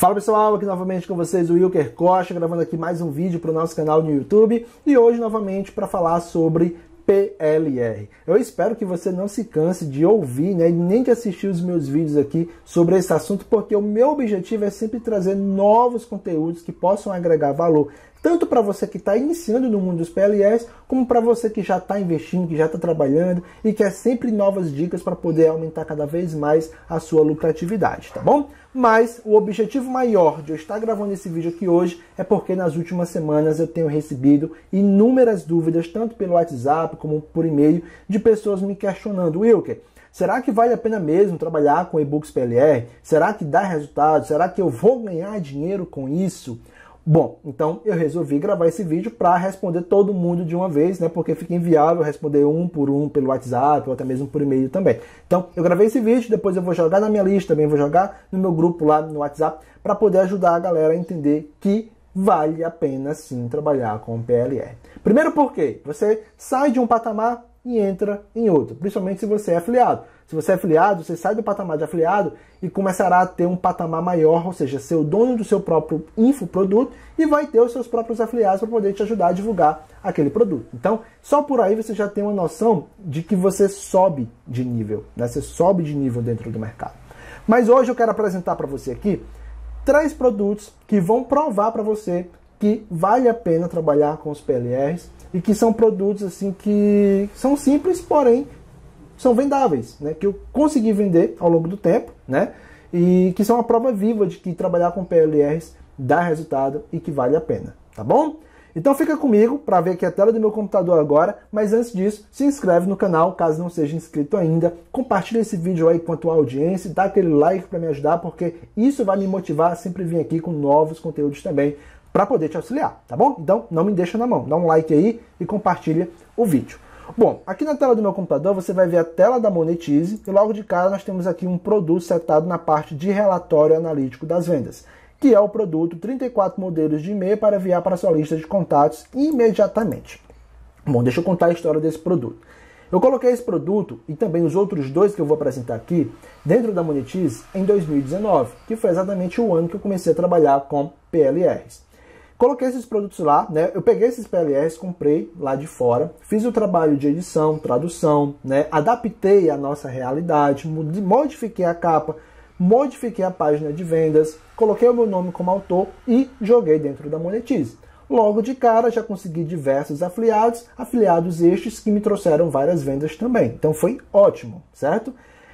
Fala pessoal, aqui novamente com vocês o Wilker Costa, gravando aqui mais um vídeo para o nosso canal no YouTube e hoje novamente para falar sobre PLR. Eu espero que você não se canse de ouvir né, nem de assistir os meus vídeos aqui sobre esse assunto, porque o meu objetivo é sempre trazer novos conteúdos que possam agregar valor tanto para você que está iniciando no mundo dos PLRs, como para você que já está investindo, que já está trabalhando e quer sempre novas dicas para poder aumentar cada vez mais a sua lucratividade, tá bom? Mas o objetivo maior de eu estar gravando esse vídeo aqui hoje é porque nas últimas semanas eu tenho recebido inúmeras dúvidas, tanto pelo WhatsApp como por e-mail, de pessoas me questionando, Wilker, Será que vale a pena mesmo trabalhar com e-books PLR? Será que dá resultado? Será que eu vou ganhar dinheiro com isso? Bom, então eu resolvi gravar esse vídeo para responder todo mundo de uma vez, né? Porque fica inviável responder um por um pelo WhatsApp ou até mesmo por e-mail também. Então eu gravei esse vídeo, depois eu vou jogar na minha lista, também vou jogar no meu grupo lá no WhatsApp para poder ajudar a galera a entender que vale a pena sim trabalhar com PLR. Primeiro porque você sai de um patamar e entra em outro, principalmente se você é afiliado. Se você é afiliado, você sai do patamar de afiliado e começará a ter um patamar maior, ou seja, ser o dono do seu próprio infoproduto e vai ter os seus próprios afiliados para poder te ajudar a divulgar aquele produto. Então, só por aí você já tem uma noção de que você sobe de nível, né? você sobe de nível dentro do mercado. Mas hoje eu quero apresentar para você aqui três produtos que vão provar para você que vale a pena trabalhar com os PLRs e que são produtos assim que são simples, porém são vendáveis, né? Que eu consegui vender ao longo do tempo, né? E que são a prova viva de que trabalhar com PLRs dá resultado e que vale a pena, tá bom? Então fica comigo para ver aqui a tela do meu computador agora, mas antes disso, se inscreve no canal caso não seja inscrito ainda, compartilha esse vídeo aí com a tua audiência, dá aquele like para me ajudar, porque isso vai me motivar a sempre vir aqui com novos conteúdos também para poder te auxiliar, tá bom? Então não me deixa na mão, dá um like aí e compartilha o vídeo. Bom, aqui na tela do meu computador você vai ver a tela da Monetize e logo de cara nós temos aqui um produto setado na parte de relatório analítico das vendas, que é o produto 34 modelos de e-mail para enviar para sua lista de contatos imediatamente. Bom, deixa eu contar a história desse produto. Eu coloquei esse produto e também os outros dois que eu vou apresentar aqui dentro da Monetize em 2019, que foi exatamente o ano que eu comecei a trabalhar com PLRs. Coloquei esses produtos lá, né? Eu peguei esses PLRs, comprei lá de fora, fiz o trabalho de edição, tradução, né? Adaptei a nossa realidade, modifiquei a capa, modifiquei a página de vendas, coloquei o meu nome como autor e joguei dentro da Monetize. Logo de cara já consegui diversos afiliados, afiliados estes que me trouxeram várias vendas também. Então foi ótimo, certo?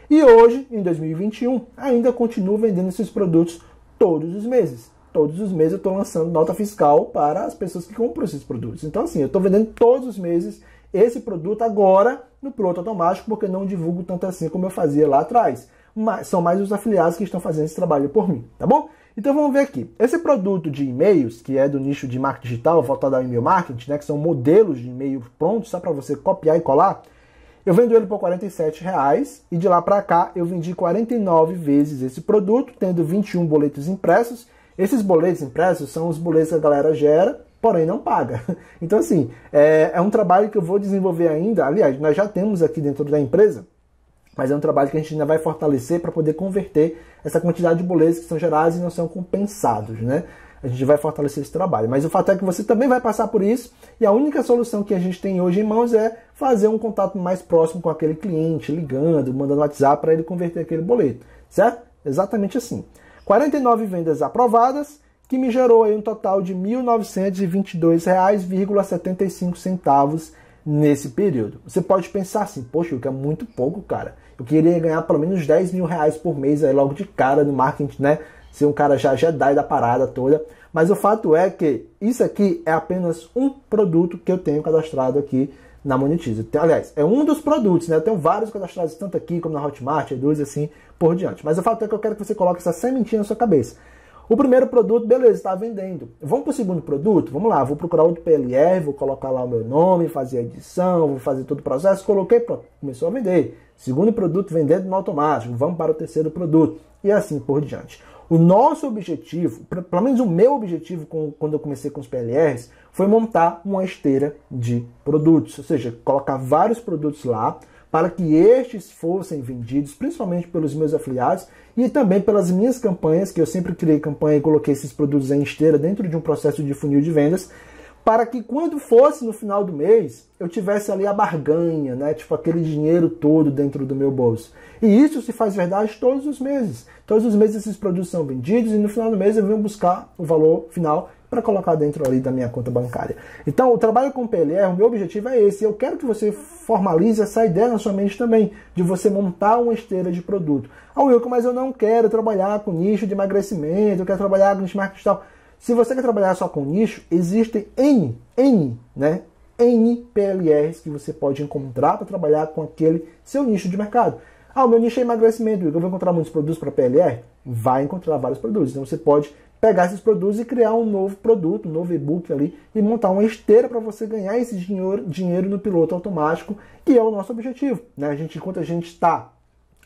E hoje, em 2021, ainda continuo vendendo esses produtos todos os meses todos os meses eu estou lançando nota fiscal para as pessoas que compram esses produtos. Então, assim, eu estou vendendo todos os meses esse produto agora no piloto automático, porque não divulgo tanto assim como eu fazia lá atrás. Mas são mais os afiliados que estão fazendo esse trabalho por mim, tá bom? Então vamos ver aqui. Esse produto de e-mails, que é do nicho de marketing digital, voltado ao e-mail marketing, né, que são modelos de e-mail prontos só para você copiar e colar, eu vendo ele por 47 reais e de lá para cá eu vendi 49 vezes esse produto, tendo 21 boletos impressos esses boletos impressos são os boletos que a galera gera, porém não paga. Então, assim, é, é um trabalho que eu vou desenvolver ainda. Aliás, nós já temos aqui dentro da empresa, mas é um trabalho que a gente ainda vai fortalecer para poder converter essa quantidade de boletos que são gerados e não são compensados, né? A gente vai fortalecer esse trabalho. Mas o fato é que você também vai passar por isso e a única solução que a gente tem hoje em mãos é fazer um contato mais próximo com aquele cliente, ligando, mandando WhatsApp para ele converter aquele boleto, certo? Exatamente assim. 49 vendas aprovadas, que me gerou aí um total de R$ 1.922,75 nesse período. Você pode pensar assim, poxa, o que é muito pouco, cara. Eu queria ganhar pelo menos 10 mil reais por mês aí logo de cara no marketing, né? Ser um cara já Jedi da parada toda. Mas o fato é que isso aqui é apenas um produto que eu tenho cadastrado aqui na Monetize. Aliás, é um dos produtos, né? Eu tenho vários cadastrados, tanto aqui como na Hotmart, Eduz, assim por diante. Mas o fato é que eu quero que você coloque essa sementinha na sua cabeça. O primeiro produto, beleza, está vendendo. Vamos para o segundo produto? Vamos lá, vou procurar outro PLR, vou colocar lá o meu nome, fazer a edição, vou fazer todo o processo, coloquei, pronto, começou a vender. Segundo produto, vendendo no automático, vamos para o terceiro produto e assim por diante. O nosso objetivo, pelo menos o meu objetivo com, quando eu comecei com os PLRs, foi montar uma esteira de produtos, ou seja, colocar vários produtos lá para que estes fossem vendidos, principalmente pelos meus afiliados e também pelas minhas campanhas, que eu sempre criei campanha e coloquei esses produtos em esteira dentro de um processo de funil de vendas, para que quando fosse no final do mês, eu tivesse ali a barganha, né? Tipo aquele dinheiro todo dentro do meu bolso. E isso se faz verdade todos os meses. Todos os meses esses produtos são vendidos e no final do mês eu venho buscar o valor final para colocar dentro ali da minha conta bancária. Então, o trabalho com PLR, o meu objetivo é esse. Eu quero que você formalize essa ideia na sua mente também, de você montar uma esteira de produto. Ah, Wilco, mas eu não quero trabalhar com nicho de emagrecimento, eu quero trabalhar com nicho marketing tal. Se você quer trabalhar só com nicho, existem N, N, né? N PLRs que você pode encontrar para trabalhar com aquele seu nicho de mercado. Ah, o meu nicho é emagrecimento, eu vou encontrar muitos produtos para PLR? Vai encontrar vários produtos. Então você pode pegar esses produtos e criar um novo produto, um novo e-book ali e montar uma esteira para você ganhar esse dinheiro, dinheiro no piloto automático, que é o nosso objetivo. Né? A gente, enquanto a gente está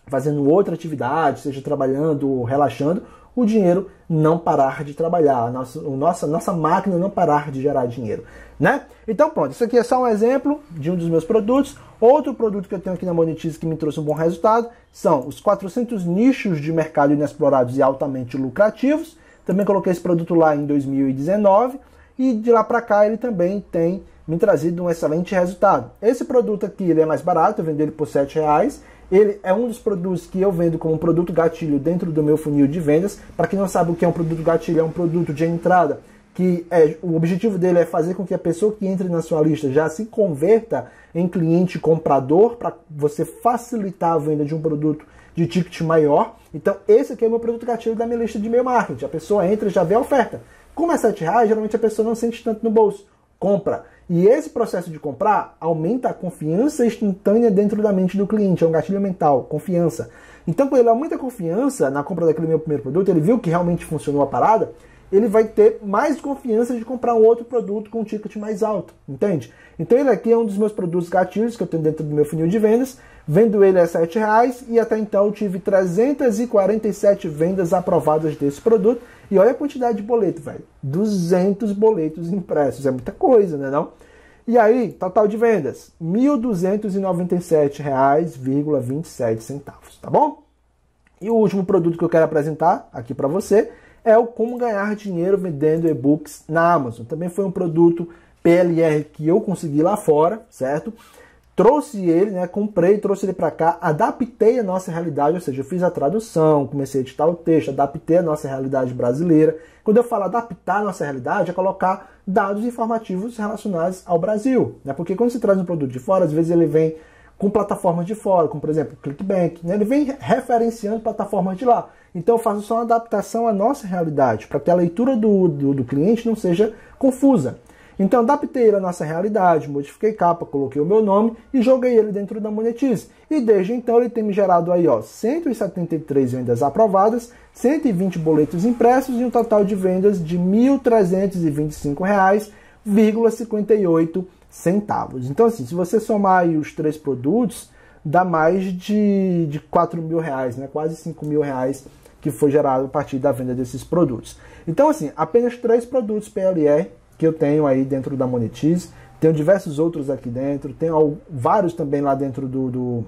fazendo outra atividade, seja trabalhando ou relaxando, o dinheiro não parar de trabalhar, a nossa, a nossa, nossa máquina não parar de gerar dinheiro. Né? Então pronto, isso aqui é só um exemplo de um dos meus produtos. Outro produto que eu tenho aqui na Monetize que me trouxe um bom resultado são os 400 nichos de mercado inexplorados e altamente lucrativos. Também coloquei esse produto lá em 2019 e de lá para cá ele também tem me trazido um excelente resultado. Esse produto aqui ele é mais barato, eu vendo ele por R$ reais ele é um dos produtos que eu vendo como um produto gatilho dentro do meu funil de vendas. Para quem não sabe o que é um produto gatilho, é um produto de entrada que é, o objetivo dele é fazer com que a pessoa que entre na sua lista já se converta em cliente comprador para você facilitar a venda de um produto de ticket maior. Então, esse aqui é o meu produto gatilho da minha lista de e-mail marketing. A pessoa entra e já vê a oferta. Como é 7 reais, geralmente a pessoa não sente tanto no bolso. Compra. E esse processo de comprar aumenta a confiança instantânea dentro da mente do cliente, é um gatilho mental, confiança. Então, quando ele aumenta a confiança na compra daquele meu primeiro produto, ele viu que realmente funcionou a parada, ele vai ter mais confiança de comprar um outro produto com um ticket mais alto, entende? Então ele aqui é um dos meus produtos gatilhos que eu tenho dentro do meu funil de vendas, vendo ele a R$ reais e até então eu tive 347 vendas aprovadas desse produto e olha a quantidade de boleto, velho. 200 boletos impressos. É muita coisa, né não? E aí, total de vendas, R$ 1.297,27, tá bom? E o último produto que eu quero apresentar aqui para você é o Como Ganhar Dinheiro Vendendo E-Books na Amazon. Também foi um produto PLR que eu consegui lá fora, certo? trouxe ele, né, comprei, trouxe ele para cá, adaptei a nossa realidade, ou seja, eu fiz a tradução, comecei a editar o texto, adaptei a nossa realidade brasileira. Quando eu falo adaptar a nossa realidade, é colocar dados informativos relacionados ao Brasil, né? Porque quando se traz um produto de fora, às vezes ele vem com plataformas de fora, como por exemplo ClickBank, né? ele vem referenciando plataformas de lá. Então eu faço só uma adaptação à nossa realidade, para que a leitura do, do, do cliente não seja confusa. Então adaptei a nossa realidade, modifiquei capa, coloquei o meu nome e joguei ele dentro da Monetize. E desde então ele tem me gerado aí ó, 173 vendas aprovadas, 120 boletos impressos e um total de vendas de R$ 1.325,58 centavos. Então assim, se você somar os três produtos, dá mais de, de 4 mil reais, né? quase 5 mil reais que foi gerado a partir da venda desses produtos. Então assim, apenas três produtos PLR que eu tenho aí dentro da Monetize. Tenho diversos outros aqui dentro, tenho vários também lá dentro do, do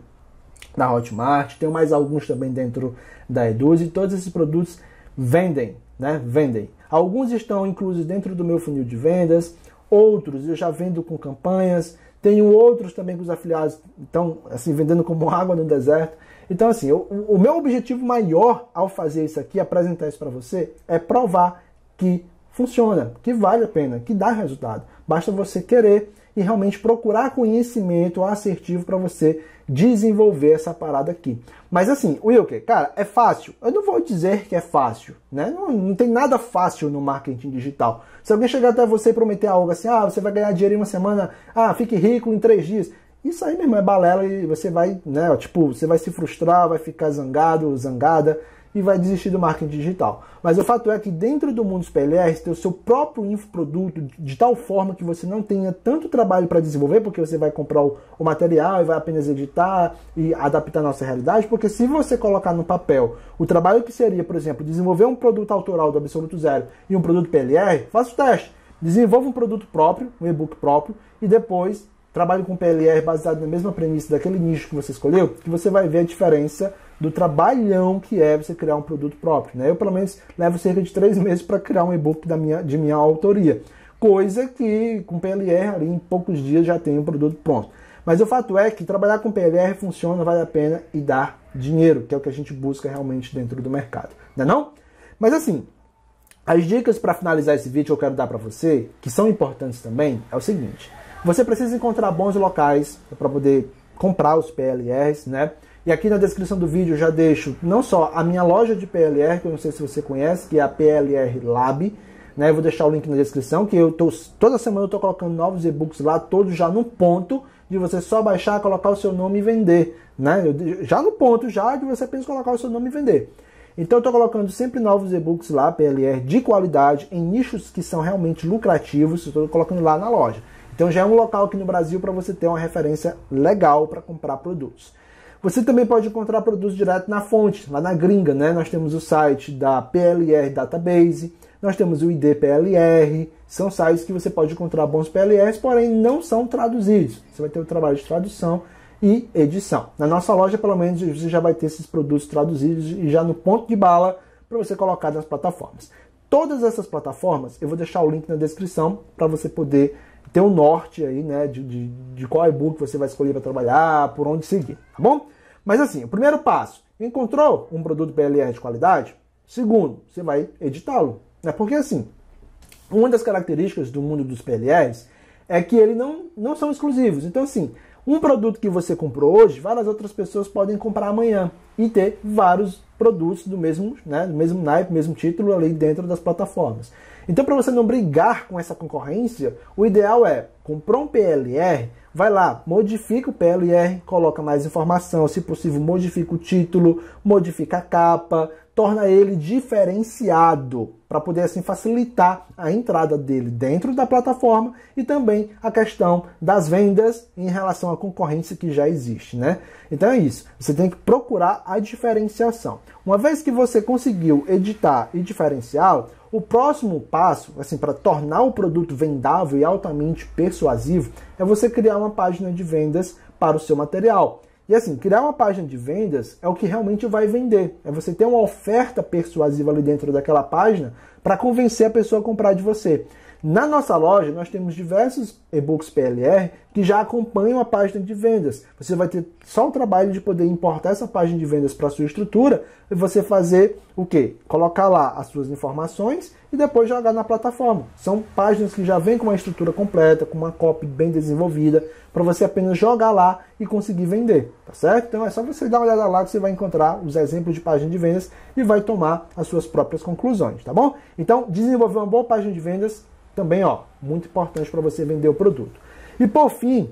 da Hotmart, tenho mais alguns também dentro da Eduz e todos esses produtos vendem, né? Vendem. Alguns estão inclusos dentro do meu funil de vendas, outros eu já vendo com campanhas, tenho outros também que os afiliados estão assim vendendo como água no deserto. Então assim, eu, o meu objetivo maior ao fazer isso aqui, apresentar isso para você, é provar que funciona, que vale a pena, que dá resultado. Basta você querer e realmente procurar conhecimento assertivo para você desenvolver essa parada aqui. Mas assim, Wilker, cara, é fácil? Eu não vou dizer que é fácil, né? Não, não tem nada fácil no marketing digital. Se alguém chegar até você e prometer algo assim, ah, você vai ganhar dinheiro em uma semana, ah, fique rico em três dias. Isso aí, meu irmão, é balela e você vai, né, tipo, você vai se frustrar, vai ficar zangado, zangada e vai desistir do marketing digital. Mas o fato é que dentro do mundo dos PLRs tem o seu próprio infoproduto de tal forma que você não tenha tanto trabalho para desenvolver, porque você vai comprar o, o, material e vai apenas editar e adaptar a nossa realidade, porque se você colocar no papel o trabalho que seria, por exemplo, desenvolver um produto autoral do Absoluto Zero e um produto PLR, faça o teste. Desenvolva um produto próprio, um e-book próprio, e depois trabalhe com PLR baseado na mesma premissa daquele nicho que você escolheu, que você vai ver a diferença do trabalhão que é você criar um produto próprio. Né? Eu, pelo menos, levo cerca de três meses para criar um e-book da minha, de minha autoria. Coisa que com PLR ali em poucos dias já tem um produto pronto. Mas o fato é que trabalhar com PLR funciona, vale a pena e dá dinheiro, que é o que a gente busca realmente dentro do mercado. Não é não? Mas assim, as dicas para finalizar esse vídeo que eu quero dar para você, que são importantes também, é o seguinte. Você precisa encontrar bons locais para poder comprar os PLRs, né? E aqui na descrição do vídeo eu já deixo não só a minha loja de PLR, que eu não sei se você conhece, que é a PLR Lab, né? Eu vou deixar o link na descrição, que eu tô toda semana eu tô colocando novos e-books lá, todos já no ponto de você só baixar, colocar o seu nome e vender, né? Eu, já no ponto já de você apenas colocar o seu nome e vender. Então eu estou colocando sempre novos e-books lá, PLR, de qualidade, em nichos que são realmente lucrativos, estou colocando lá na loja. Então já é um local aqui no Brasil para você ter uma referência legal para comprar produtos. Você também pode encontrar produtos direto na fonte, lá na gringa, né? Nós temos o site da PLR Database, nós temos o IDPLR, são sites que você pode encontrar bons PLRs, porém não são traduzidos. Você vai ter o trabalho de tradução e edição. Na nossa loja, pelo menos, você já vai ter esses produtos traduzidos e já no ponto de bala para você colocar nas plataformas. Todas essas plataformas, eu vou deixar o link na descrição para você poder ter um norte aí, né, de, de, de qual e-book você vai escolher para trabalhar, por onde seguir, tá bom? Mas assim, o primeiro passo, encontrou um produto PLR de qualidade? Segundo, você vai editá-lo. Né? Porque assim, uma das características do mundo dos PLRs é que eles não, não são exclusivos. Então assim, um produto que você comprou hoje, várias outras pessoas podem comprar amanhã e ter vários produtos do mesmo, né, do mesmo naipe, mesmo título ali dentro das plataformas. Então, para você não brigar com essa concorrência, o ideal é comprou um PLR, vai lá, modifica o PLR, coloca mais informação, se possível, modifica o título, modifica a capa, torna ele diferenciado para poder assim facilitar a entrada dele dentro da plataforma e também a questão das vendas em relação à concorrência que já existe, né? Então é isso. Você tem que procurar a diferenciação. Uma vez que você conseguiu editar e diferenciar, o próximo passo, assim, para tornar o produto vendável e altamente persuasivo, é você criar uma página de vendas para o seu material. E assim, criar uma página de vendas é o que realmente vai vender. É você ter uma oferta persuasiva ali dentro daquela página para convencer a pessoa a comprar de você. Na nossa loja, nós temos diversos e-books PLR que já acompanham a página de vendas. Você vai ter só o trabalho de poder importar essa página de vendas para a sua estrutura e você fazer o quê? Colocar lá as suas informações e depois jogar na plataforma. São páginas que já vêm com uma estrutura completa, com uma copy bem desenvolvida, para você apenas jogar lá e conseguir vender, tá certo? Então é só você dar uma olhada lá que você vai encontrar os exemplos de página de vendas e vai tomar as suas próprias conclusões, tá bom? Então, desenvolver uma boa página de vendas também, ó, muito importante para você vender o produto. E por fim,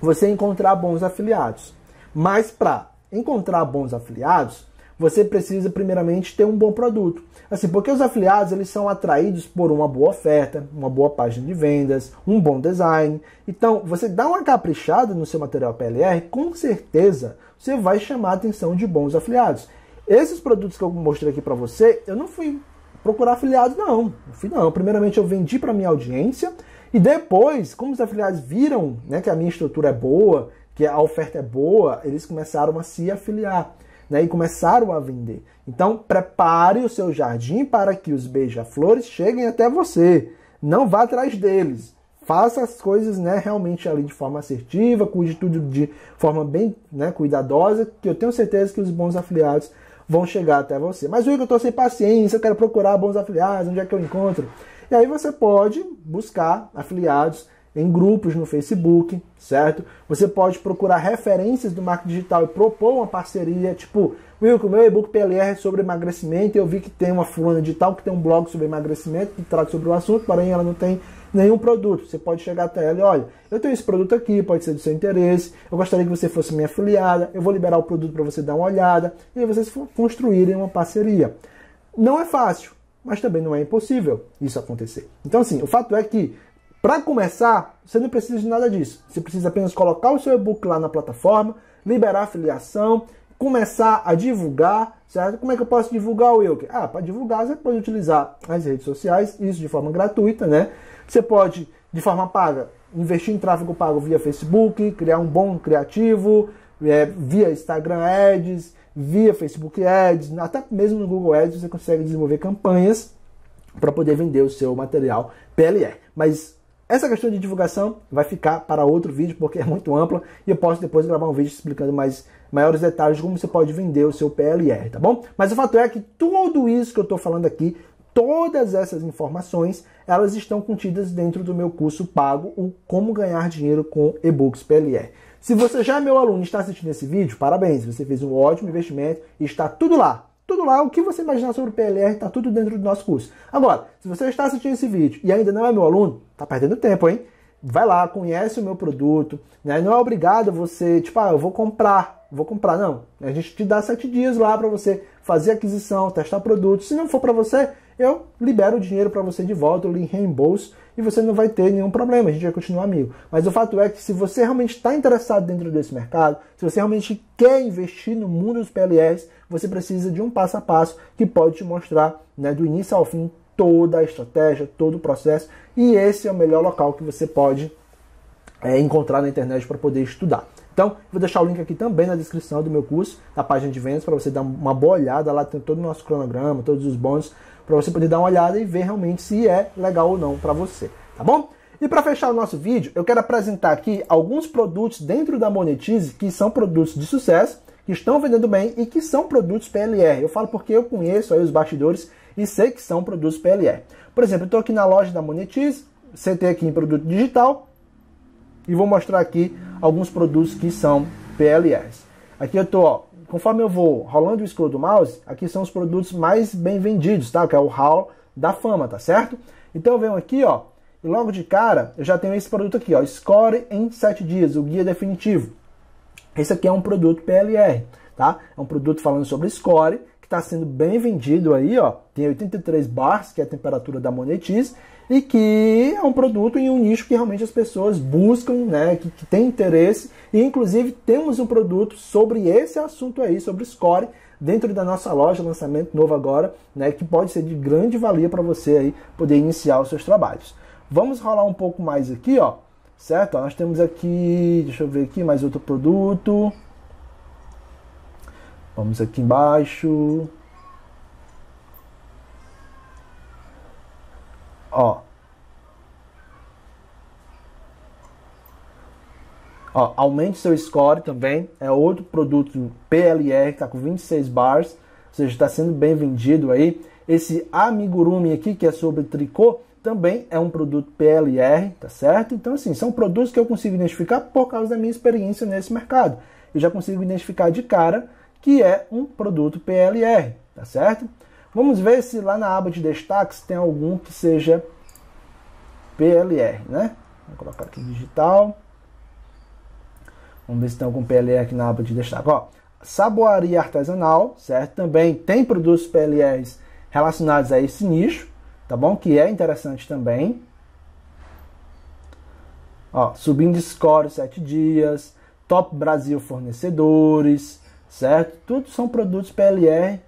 você encontrar bons afiliados. Mas para encontrar bons afiliados, você precisa primeiramente ter um bom produto. Assim, porque os afiliados eles são atraídos por uma boa oferta, uma boa página de vendas, um bom design. Então, você dá uma caprichada no seu material PLR, com certeza você vai chamar a atenção de bons afiliados. Esses produtos que eu mostrei aqui para você, eu não fui procurar afiliados, não. Não, primeiramente eu vendi para minha audiência e depois, como os afiliados viram né, que a minha estrutura é boa, que a oferta é boa, eles começaram a se afiliar. Né, e começaram a vender. Então, prepare o seu jardim para que os beija-flores cheguem até você. Não vá atrás deles. Faça as coisas né, realmente ali de forma assertiva, cuide tudo de forma bem né, cuidadosa, que eu tenho certeza que os bons afiliados vão chegar até você. Mas Igor, eu estou sem paciência, eu quero procurar bons afiliados, onde é que eu encontro? E aí você pode buscar afiliados em grupos no Facebook, certo? Você pode procurar referências do marketing digital e propor uma parceria, tipo, Wilco, meu e-book PLR é sobre emagrecimento, eu vi que tem uma fulana digital que tem um blog sobre emagrecimento, que trata sobre o assunto, porém ela não tem nenhum produto. Você pode chegar até ela e olha, eu tenho esse produto aqui, pode ser do seu interesse, eu gostaria que você fosse minha afiliada, eu vou liberar o produto para você dar uma olhada, e aí vocês construírem uma parceria. Não é fácil, mas também não é impossível isso acontecer. Então, assim, o fato é que para começar, você não precisa de nada disso. Você precisa apenas colocar o seu e-book lá na plataforma, liberar a afiliação, começar a divulgar, certo? Como é que eu posso divulgar o Wilker? Ah, para divulgar você pode utilizar as redes sociais, isso de forma gratuita, né? Você pode, de forma paga, investir em tráfego pago via Facebook, criar um bom criativo, é, via Instagram Ads, via Facebook Ads, até mesmo no Google Ads você consegue desenvolver campanhas para poder vender o seu material PLR. Mas essa questão de divulgação vai ficar para outro vídeo porque é muito ampla e eu posso depois gravar um vídeo explicando mais maiores detalhes de como você pode vender o seu PLR, tá bom? Mas o fato é que tudo isso que eu estou falando aqui, todas essas informações, elas estão contidas dentro do meu curso pago, o Como Ganhar Dinheiro com E-Books PLR. Se você já é meu aluno e está assistindo esse vídeo, parabéns, você fez um ótimo investimento e está tudo lá. Tudo lá, o que você imaginar sobre o PLR está tudo dentro do nosso curso. Agora, se você está assistindo esse vídeo e ainda não é meu aluno, está perdendo tempo, hein? Vai lá, conhece o meu produto, né? Não é obrigado você, tipo, ah, eu vou comprar, vou comprar, não. A gente te dá sete dias lá para você fazer aquisição, testar produto. Se não for para você, eu libero o dinheiro para você de volta, eu lhe reembolso e você não vai ter nenhum problema, a gente vai continuar amigo. Mas o fato é que se você realmente está interessado dentro desse mercado, se você realmente quer investir no mundo dos PLRs, você precisa de um passo a passo que pode te mostrar né, do início ao fim toda a estratégia, todo o processo, e esse é o melhor local que você pode é, encontrar na internet para poder estudar. Então, vou deixar o link aqui também na descrição do meu curso, na página de vendas, para você dar uma boa olhada. Lá tem todo o nosso cronograma, todos os bônus, para você poder dar uma olhada e ver realmente se é legal ou não para você, tá bom? E para fechar o nosso vídeo, eu quero apresentar aqui alguns produtos dentro da Monetize que são produtos de sucesso, que estão vendendo bem e que são produtos PLR. Eu falo porque eu conheço aí os bastidores e sei que são produtos PLR. Por exemplo, eu estou aqui na loja da Monetize, CT aqui em produto digital, e vou mostrar aqui alguns produtos que são PLRs. Aqui eu estou, conforme eu vou rolando o scroll do mouse, aqui são os produtos mais bem vendidos, tá? Que é o hall da fama, tá certo? Então eu venho aqui, ó, e logo de cara eu já tenho esse produto aqui, ó, Score em 7 dias, o guia definitivo. Esse aqui é um produto PLR, tá? É um produto falando sobre score, que está sendo bem vendido aí, ó. Tem 83 bars, que é a temperatura da Monetize, e que é um produto em um nicho que realmente as pessoas buscam, né, que, que tem interesse, e inclusive temos um produto sobre esse assunto aí, sobre score, dentro da nossa loja, lançamento novo agora, né, que pode ser de grande valia para você aí poder iniciar os seus trabalhos. Vamos rolar um pouco mais aqui, ó, certo? nós temos aqui, deixa eu ver aqui, mais outro produto. Vamos aqui embaixo. Ó. Ó, aumente seu score também. É outro produto PLR está com 26 bars. Ou seja, está sendo bem vendido aí. Esse amigurumi aqui, que é sobre tricô, também é um produto PLR, tá certo? Então, assim, são produtos que eu consigo identificar por causa da minha experiência nesse mercado. Eu já consigo identificar de cara que é um produto PLR, tá certo? Vamos ver se lá na aba de destaques tem algum que seja PLR, né? Vou colocar aqui digital. Vamos ver se tem algum PLR aqui na aba de destaque. Ó, saboaria artesanal, certo? Também tem produtos PLRs relacionados a esse nicho, tá bom? Que é interessante também. Ó, subindo score 7 dias, Top Brasil fornecedores, certo? Tudo são produtos PLR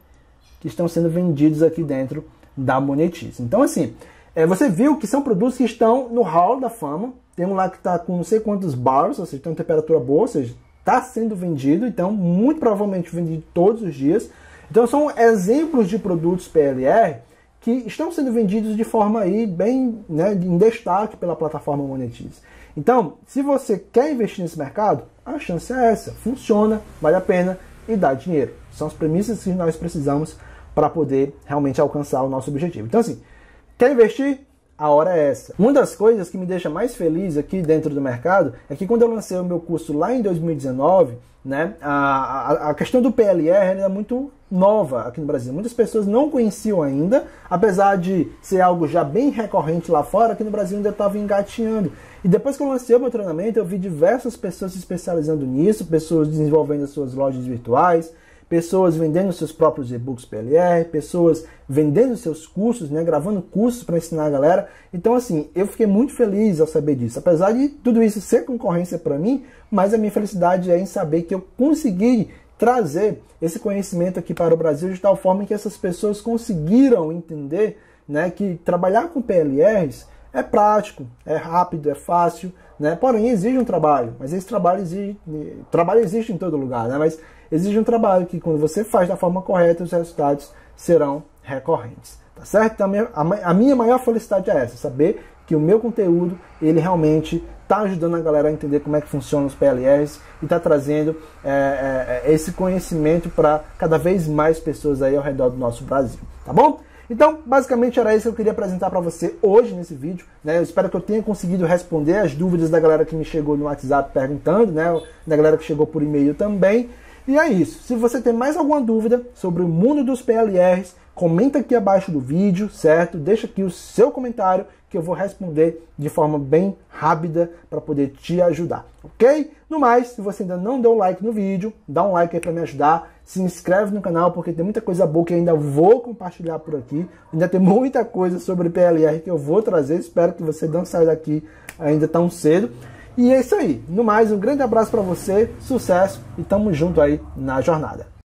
que estão sendo vendidos aqui dentro da Monetize. Então, assim, é, você viu que são produtos que estão no hall da fama. Tem um lá que está com não sei quantos bars, ou seja, tem uma temperatura boa, ou seja, está sendo vendido, então muito provavelmente vendido todos os dias. Então são exemplos de produtos PLR que estão sendo vendidos de forma aí bem né, em destaque pela plataforma Monetize. Então, se você quer investir nesse mercado, a chance é essa, funciona, vale a pena e dá dinheiro. São as premissas que nós precisamos para poder realmente alcançar o nosso objetivo. Então, assim, quer investir? A hora é essa. Uma das coisas que me deixa mais feliz aqui dentro do mercado é que quando eu lancei o meu curso lá em 2019, né, a, a, a questão do PLR é muito nova aqui no Brasil. Muitas pessoas não conheciam ainda, apesar de ser algo já bem recorrente lá fora, aqui no Brasil ainda estava engatinhando. E depois que eu lancei o meu treinamento, eu vi diversas pessoas se especializando nisso, pessoas desenvolvendo as suas lojas virtuais, pessoas vendendo seus próprios e-books PLR, pessoas vendendo seus cursos, né, gravando cursos para ensinar a galera. Então, assim, eu fiquei muito feliz ao saber disso. Apesar de tudo isso ser concorrência para mim, mas a minha felicidade é em saber que eu consegui trazer esse conhecimento aqui para o Brasil de tal forma que essas pessoas conseguiram entender né, que trabalhar com PLRs é prático, é rápido, é fácil, né? Porém, exige um trabalho, mas esse trabalho exige, trabalho existe em todo lugar, né? Mas exige um trabalho que quando você faz da forma correta, os resultados serão recorrentes, tá certo? Então, a minha maior felicidade é essa, saber que o meu conteúdo, ele realmente está ajudando a galera a entender como é que funcionam os PLRs e está trazendo é, é, é, esse conhecimento para cada vez mais pessoas aí ao redor do nosso Brasil, tá bom? Então, basicamente era isso que eu queria apresentar para você hoje nesse vídeo. Né? Eu espero que eu tenha conseguido responder as dúvidas da galera que me chegou no WhatsApp perguntando, né? da galera que chegou por e-mail também. E é isso. Se você tem mais alguma dúvida sobre o mundo dos PLRs, comenta aqui abaixo do vídeo, certo? Deixa aqui o seu comentário que eu vou responder de forma bem rápida para poder te ajudar, ok? No mais, se você ainda não deu like no vídeo, dá um like aí para me ajudar, se inscreve no canal porque tem muita coisa boa que ainda vou compartilhar por aqui, ainda tem muita coisa sobre PLR que eu vou trazer, espero que você não saia daqui ainda tão cedo. E é isso aí. No mais, um grande abraço para você, sucesso e tamo junto aí na jornada.